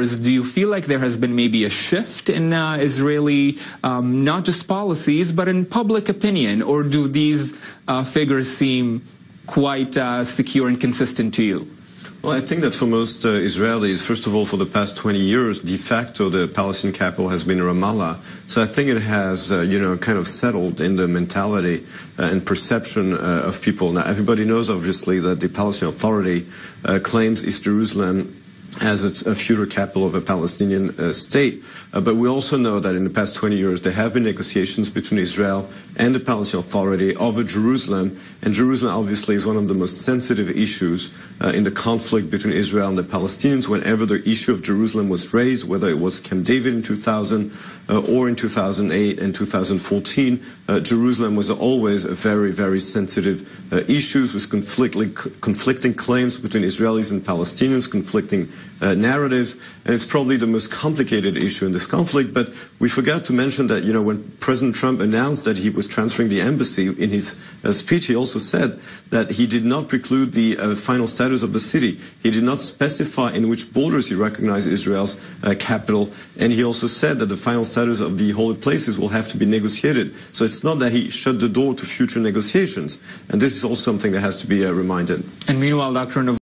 years, do you feel like there has been maybe a shift in uh, Israeli, um, not just policies, but in public opinion? Or do these uh, figures seem quite uh, secure and consistent to you? Well, I think that for most uh, Israelis, first of all, for the past 20 years, de facto, the Palestinian capital has been Ramallah. So I think it has, uh, you know, kind of settled in the mentality uh, and perception uh, of people. Now, everybody knows, obviously, that the Palestinian Authority uh, claims East Jerusalem as its a future capital of a Palestinian uh, state. Uh, but we also know that in the past 20 years there have been negotiations between Israel and the Palestinian Authority over Jerusalem. And Jerusalem obviously is one of the most sensitive issues uh, in the conflict between Israel and the Palestinians. Whenever the issue of Jerusalem was raised, whether it was Camp David in 2000 uh, or in 2008 and 2014, uh, Jerusalem was always a very, very sensitive uh, issues with conflicting, conflicting claims between Israelis and Palestinians, conflicting uh, narratives, and it's probably the most complicated issue in this conflict. But we forgot to mention that, you know, when President Trump announced that he was transferring the embassy in his uh, speech, he also said that he did not preclude the uh, final status of the city. He did not specify in which borders he recognized Israel's uh, capital, and he also said that the final status of the holy places will have to be negotiated. So it's not that he shut the door to future negotiations, and this is also something that has to be uh, reminded. And meanwhile, Dr.